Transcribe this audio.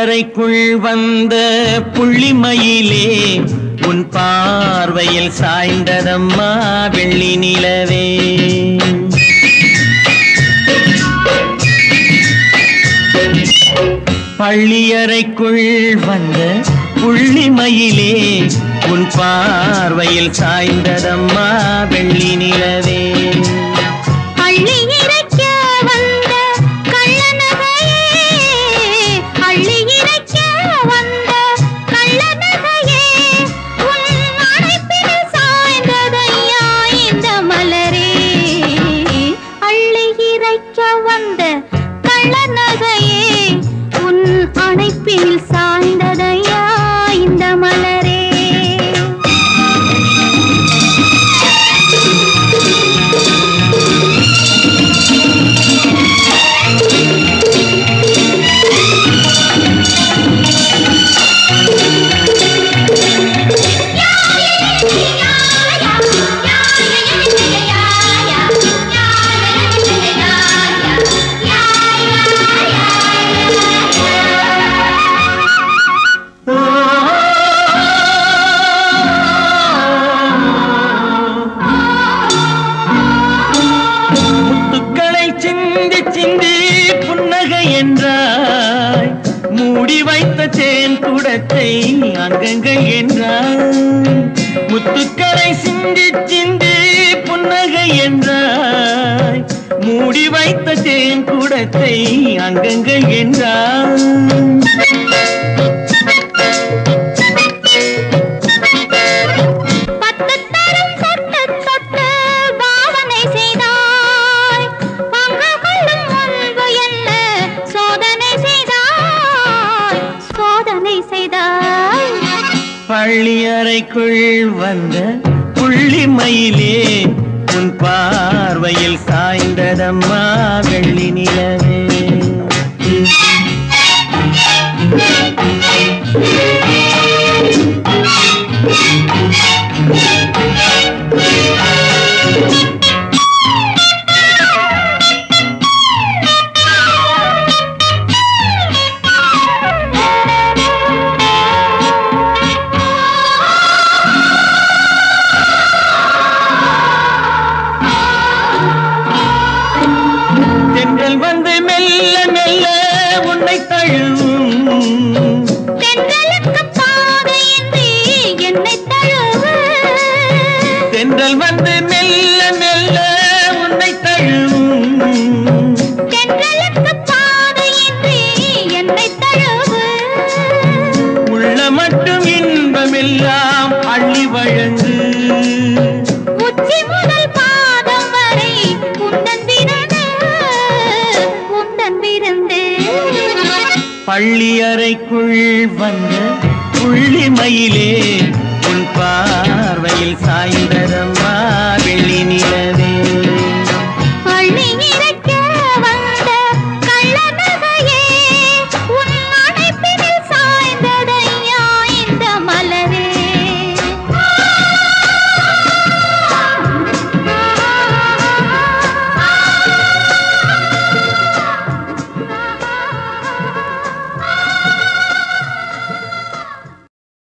பள்ளியறைக்குள் வந்த புள்ளிமயிலே உன் பார்வையில் சாய்ந்ததம்மா வெள்ளி நிலவே. பள்ளியறைக்குள் வந்த புள்ளிமயிலே உன் பார்வையில் சாய்ந்ததம்மா வெள்ளி நிலவே. இறைக்க வந்த கள்ள நகையே உன் அணைப்பில் சாய்ந்த மூடி வைத்த தேன் குடத்தை அங்கங்கள் என்றார் முத்துக்களை சிந்தி சிந்தி புன்னகை என்றாய். மூடி வைத்த தேன் குடத்தை அங்கங்கள் என்றார் பள்ளியறைக்குள் வந்த புள்ளி மயிலே உன் பார்வையில் சாய்ந்ததம்மா வெள்ளி நிலவே. உன்னை தழுவும். தென்றல் வந்து பள்ளியறைக்குள் வந்த புள்ளிமயிலே உன் பார்வையில் சாய்ந்தரம்மா வெள்ளி நிலவே